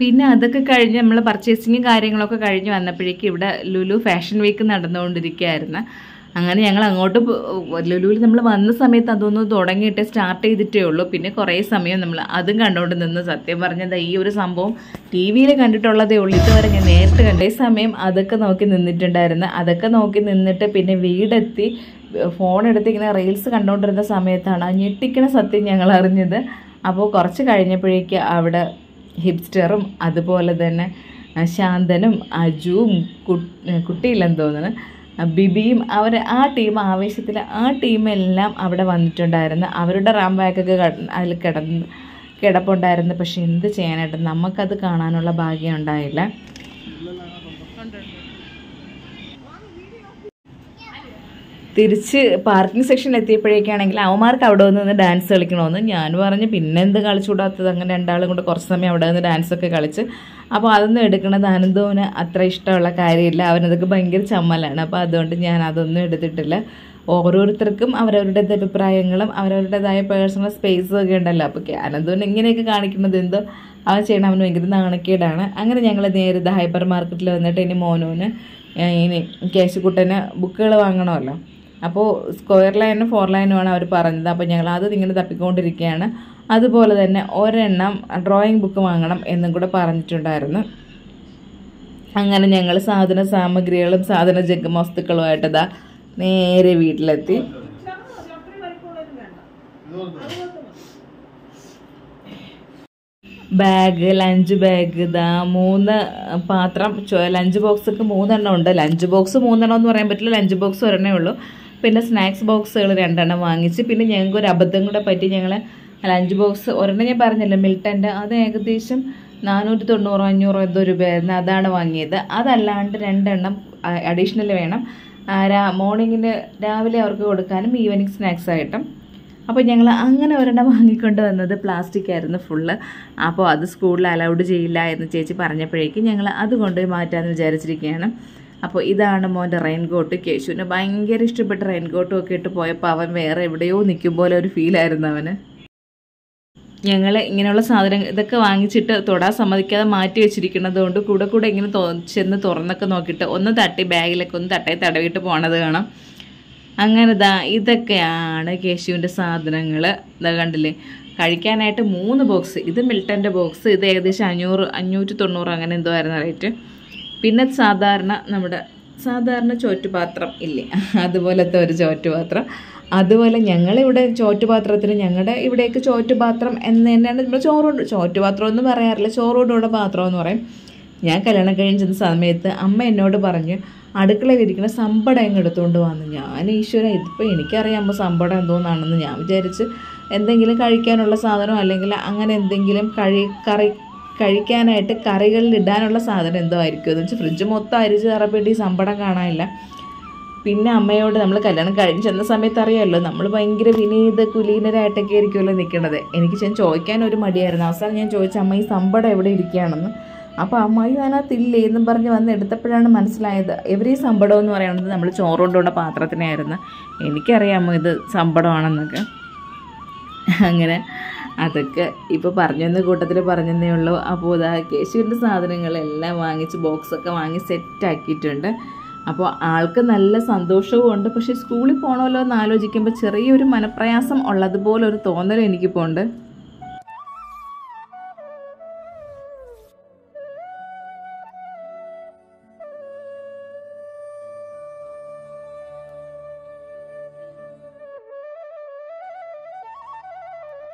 പിന്നെ അതൊക്കെ കഴിഞ്ഞ് നമ്മൾ പർച്ചേസിങ്ങും കാര്യങ്ങളൊക്കെ കഴിഞ്ഞ് വന്നപ്പോഴേക്കും ഇവിടെ ലുലു ഫാഷൻ വീക്ക് നടന്നുകൊണ്ടിരിക്കുകയായിരുന്നു. അങ്ങനെ ഞങ്ങൾ അങ്ങോട്ട് ലുലുവിൽ നമ്മൾ വന്ന സമയത്ത് അതൊന്ന് തുടങ്ങിയിട്ട് സ്റ്റാർട്ട് ചെയ്തിട്ടേ ഉള്ളൂ. പിന്നെ കുറേ സമയം നമ്മൾ അതും കണ്ടുകൊണ്ട് നിന്ന് സത്യം പറഞ്ഞത് ഈ ഒരു സംഭവം ടി വിയിൽ കണ്ടിട്ടുള്ളതേ ഉള്ളൂ. ഇതുവരെ ഞാൻ നേരിട്ട് കണ്ടേ സമയം അതൊക്കെ നോക്കി നിന്നിട്ടുണ്ടായിരുന്നു. അതൊക്കെ നോക്കി നിന്നിട്ട് പിന്നെ വീടെത്തി ഫോൺ എടുത്ത് ഇങ്ങനെ റീൽസ് കണ്ടുകൊണ്ടിരുന്ന സമയത്താണ്. ആ ഞെട്ടിക്കണ സത്യം ഞങ്ങൾ അറിഞ്ഞത്. അപ്പോൾ കുറച്ച് കഴിഞ്ഞപ്പോഴേക്ക് അവിടെ ഹിപ്സ്റ്ററും അതുപോലെ തന്നെ ശാന്തനും അജുവും കുട്ടിയില്ലെന്ന് തോന്നുന്നു. ബിബിയും അവർ ആ ടീം ആവേശത്തിൽ ആ ടീമെല്ലാം അവിടെ വന്നിട്ടുണ്ടായിരുന്നു. അവരുടെ റാം ബാഗൊക്കെ അതിൽ കിടന്ന് കിടപ്പുണ്ടായിരുന്നു. പക്ഷെ എന്ത് ചെയ്യാനായിട്ട് നമുക്കത് കാണാനുള്ള ഭാഗ്യം ഉണ്ടായില്ല. തിരിച്ച് പാർക്കിംഗ് സെക്ഷനിൽ എത്തിയപ്പോഴേക്കാണെങ്കിൽ അവന്മാർക്ക് അവിടെ നിന്ന് ഡാൻസ് കളിക്കണമെന്ന് ഞാൻ പറഞ്ഞ് പിന്നെ എന്ത് കളിച്ചുകൂടാത്തത് അങ്ങനെ രണ്ടാളും കൊണ്ട് കുറച്ച് സമയം അവിടെ നിന്ന് ഡാൻസൊക്കെ കളിച്ച്. അപ്പോൾ അതൊന്നും എടുക്കണത് അനന്തവിന് അത്ര ഇഷ്ടമുള്ള കാര്യമില്ല. അവനതൊക്കെ ഭയങ്കര ചമ്മലാണ്. അപ്പോൾ അതുകൊണ്ട് ഞാൻ അതൊന്നും എടുത്തിട്ടില്ല. ഓരോരുത്തർക്കും അവരവരുടേത് അഭിപ്രായങ്ങളും അവരവരുടേതായ പേഴ്സണൽ സ്പേസും ഒക്കെ ഉണ്ടല്ലോ. അപ്പോൾ അനന്തവൻ ഇങ്ങനെയൊക്കെ കാണിക്കുന്നത് എന്തോ? അവൻ ചെയ്യണം അവന് ഭയങ്കര നാണക്കേടാണ്. അങ്ങനെ ഞങ്ങൾ നേരെ ഹൈപ്പർ മാർക്കറ്റിൽ വന്നിട്ട് ഇനി മോനോന് ഇനി കേശുക്കുട്ടന് ബുക്കുകൾ വാങ്ങണമല്ലോ. അപ്പോൾ സ്ക്വയർ ലൈനും ഫോർ ലൈനുമാണ് അവർ പറഞ്ഞത്. അപ്പോൾ ഞങ്ങൾ അത് ഇങ്ങനെ തപ്പിക്കൊണ്ടിരിക്കുകയാണ്. അതുപോലെ തന്നെ ഒരെണ്ണം ഡ്രോയിങ് ബുക്ക് വാങ്ങണം എന്നും കൂടെ പറഞ്ഞിട്ടുണ്ടായിരുന്നു. അങ്ങനെ ഞങ്ങൾ സാധന സാമഗ്രികളും സാധന ജഗ് വസ്തുക്കളുമായിട്ട് ഇതാ നേരെ വീട്ടിലെത്തി. ബാഗ് ലഞ്ച് ബാഗ് ഇതാ മൂന്ന് പാത്രം ലഞ്ച് ബോക്സൊക്കെ മൂന്നെണ്ണം ഉണ്ട്. ലഞ്ച് ബോക്സ് മൂന്നെണ്ണം എന്ന് പറയാൻ പറ്റില്ല. ലഞ്ച് ബോക്സ് ഒരെണ്ണേ ഉള്ളൂ. പിന്നെ സ്നാക്സ് ബോക്സുകൾ രണ്ടെണ്ണം വാങ്ങിച്ച് പിന്നെ ഞങ്ങൾക്ക് ഒരു അബദ്ധം കൂടെ പറ്റി ഞങ്ങൾ ലഞ്ച് ബോക്സ് ഒരെണ്ണം ഞാൻ പറഞ്ഞല്ലോ മിൽട്ടന്റെ അത് ഏകദേശം നാനൂറ്റി തൊണ്ണൂറോ അഞ്ഞൂറോ എന്തോ രൂപയായിരുന്നു അതാണ് വാങ്ങിയത്. അതല്ലാണ്ട് രണ്ടെണ്ണം അഡീഷണൽ വേണം. മോർണിംഗിന് രാവിലെ അവർക്ക് കൊടുക്കാനും ഈവനിങ് സ്നാക്സ് ആയിട്ടും. അപ്പോൾ ഞങ്ങൾ അങ്ങനെ ഒരെണ്ണം വാങ്ങിക്കൊണ്ട് വന്നത് പ്ലാസ്റ്റിക് ആയിരുന്നു ഫുള്ള്. അപ്പോൾ അത് സ്കൂളിൽ അലൗഡ് ചെയ്യില്ല എന്ന് ചേച്ചി പറഞ്ഞപ്പോഴേക്കും ഞങ്ങൾ അത് കൊണ്ടുപോയി മാറ്റാമെന്ന് വിചാരിച്ചിരിക്കുകയാണ്. അപ്പോൾ ഇതാണ് മോന്റെ റെയിൻകോട്ട്. കേശുവിന് ഭയങ്കര ഇഷ്ടപ്പെട്ട റെയിൻകോട്ടും ഒക്കെ ഇട്ട് പോയപ്പോൾ അവൻ വേറെ എവിടെയോ നിൽക്കും പോലെ ഒരു ഫീലായിരുന്നു അവന്. ഞങ്ങൾ ഇങ്ങനെയുള്ള സാധനം ഇതൊക്കെ വാങ്ങിച്ചിട്ട് തൊടാൻ സമ്മതിക്കാതെ മാറ്റി വെച്ചിരിക്കുന്നത് കൊണ്ട് കൂടെ കൂടെ ഇങ്ങനെ ചെന്ന് തുറന്നൊക്കെ നോക്കിയിട്ട് ഒന്ന് തട്ടി ബാഗിലൊക്കെ ഒന്ന് തട്ടി തടവിയിട്ട് പോണത് കാണാം. അങ്ങനെ ദാ ഇതൊക്കെയാണ് കേശുവിന്റെ സാധനങ്ങൾ ഇതാ കണ്ടില്ലേ? കഴിക്കാനായിട്ട് മൂന്ന് ബോക്സ് ഇത് മിൽട്ടന്റെ ബോക്സ് ഇത് ഏകദേശം അഞ്ഞൂറ് അഞ്ഞൂറ്റി തൊണ്ണൂറ് അങ്ങനെ എന്തോ ആയിരുന്നു റേറ്റ് പിന്നെ സാധാരണ നമ്മുടെ സാധാരണ ചോറ്റുപാത്രം ഇല്ലേ? അതുപോലത്തെ ഒരു ചോറ്റുപാത്രം. അതുപോലെ ഞങ്ങളിവിടെ ചോറ്റുപാത്രത്തിന് ഞങ്ങളുടെ ഇവിടേക്ക് ചോറ്റുപാത്രം എന്ന് തന്നെയാണ് നമ്മൾ ചോറുണ്ട് ചോറ്റുപാത്രം എന്ന് പറയാറില്ല. ചോറോടുകൂടെ പാത്രം എന്ന് പറയും. ഞാൻ കല്യാണം കഴിഞ്ഞ് ചെന്ന സമയത്ത് അമ്മ എന്നോട് പറഞ്ഞു അടുക്കളയിൽ ഇരിക്കുന്ന സമ്പടം അങ്ങ് എടുത്തുകൊണ്ട് വന്നു. ഞാൻ ഈശ്വര ഇതിപ്പോൾ എനിക്കറിയാം അമ്മ സമ്പടം എന്തോന്നാണെന്ന്. ഞാൻ വിചാരിച്ച് എന്തെങ്കിലും കഴിക്കാനുള്ള സാധനം അല്ലെങ്കിൽ അങ്ങനെ എന്തെങ്കിലും കഴി കറി കഴിക്കാനായിട്ട് കറികളിൽ ഇടാനുള്ള സാധനം എന്തോ ആയിരിക്കും. എന്ന് വെച്ചാൽ ഫ്രിഡ്ജ് മൊത്തം അരിച്ച് തറപ്പിട്ട് ഈ സമ്പടം കാണാനില്ല. പിന്നെ അമ്മയോട് നമ്മൾ കല്യാണം കഴിഞ്ഞ് ചെന്ന സമയത്ത് അറിയാമല്ലോ നമ്മൾ ഭയങ്കര വിനീത കുലീനരായിട്ടൊക്കെ ആയിരിക്കുമല്ലോ നിൽക്കുന്നത് എനിക്ക് ഞാൻ ചോദിക്കാൻ ഒരു മടിയായിരുന്നു. അവസാനം ഞാൻ ചോദിച്ച അമ്മ ഈ സമ്പടം എവിടെ ഇരിക്കുകയാണെന്ന്? അപ്പോൾ അമ്മായി അതിനകത്തില്ലേ എന്നും പറഞ്ഞ് വന്ന് എടുത്തപ്പോഴാണ് മനസ്സിലായത്. എവരീ സമ്പടം എന്ന് പറയുന്നത് നമ്മൾ ചോറുകൊണ്ടുള്ള പാത്രത്തിനായിരുന്നു എനിക്കറിയാമോ ഇത് സമ്പടമാണെന്നൊക്കെ. അങ്ങനെ അതൊക്കെ ഇപ്പോൾ പറഞ്ഞെന്ന കൂട്ടത്തിൽ പറഞ്ഞതേ ഉള്ളൂ. അപ്പോൾ ഇതാ കേശുവിന്റെ സാധനങ്ങളെല്ലാം വാങ്ങിച്ച് ബോക്സൊക്കെ വാങ്ങി സെറ്റാക്കിയിട്ടുണ്ട് അപ്പോൾ ആൾക്ക് നല്ല സന്തോഷവും ഉണ്ട് പക്ഷേ സ്കൂളിൽ പോകണമല്ലോ എന്ന് ആലോചിക്കുമ്പോൾ ചെറിയൊരു മനപ്രയാസം ഉള്ളതുപോലെ ഒരു തോന്നൽ എനിക്കിപ്പോൾ ഉണ്ട്.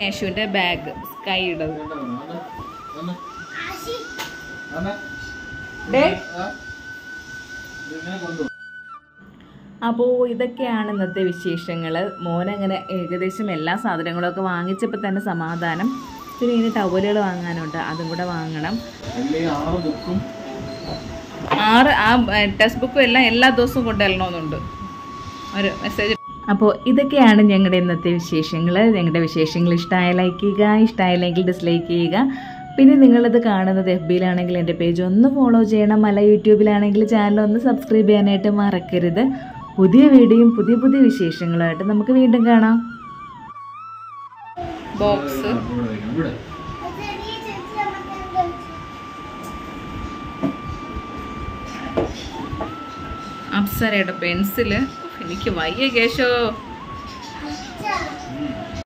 കേശുവിന്റെ ബാഗ് സ്കൈയുടെ ഡേ. അപ്പോൾ ഇതൊക്കെയാണ് ഇന്നത്തെ വിശേഷങ്ങൾ മോനങ്ങനെ ഏകദേശം എല്ലാ സാധനങ്ങളൊക്കെ വാങ്ങിച്ചപ്പോൾ തന്നെ സമാധാനം. പിന്നെ ഇനി ടവലുകൾ വാങ്ങാനുണ്ട് അതും കൂടെ വാങ്ങണം. ആറ് ആ ടെക്സ്റ്റ് ബുക്കും എല്ലാം എല്ലാ ദിവസവും കൊണ്ടുവരണമെന്നുണ്ട്. ഒരു മെസ്സേജ് അപ്പോൾ ഇതൊക്കെയാണ് ഞങ്ങളുടെ ഇന്നത്തെ വിശേഷങ്ങൾ ഞങ്ങളുടെ വിശേഷങ്ങൾ ഇഷ്ടമായ ലൈക്ക് ചെയ്യുക ഇഷ്ടമായില്ലെങ്കിൽ ഡിസ്ലൈക്ക് ചെയ്യുക. പിന്നെ നിങ്ങളിത് കാണുന്നത് എഫ് ബിയിലാണെങ്കിൽ എന്റെ പേജ് ഒന്ന് ഫോളോ ചെയ്യണം. അല്ല യൂട്യൂബിലാണെങ്കിൽ ചാനൽ ഒന്ന് സബ്സ്ക്രൈബ് ചെയ്യാനായിട്ട് മറക്കരുത്. പുതിയ വീഡിയോയും പുതിയ പുതിയ വിശേഷങ്ങളുമായിട്ട് നമുക്ക് വീണ്ടും കാണാം. ബോക്സ് അപ്സരയുടെ പെൻസിൽ എനിക്ക് വയ്യ കേശോ?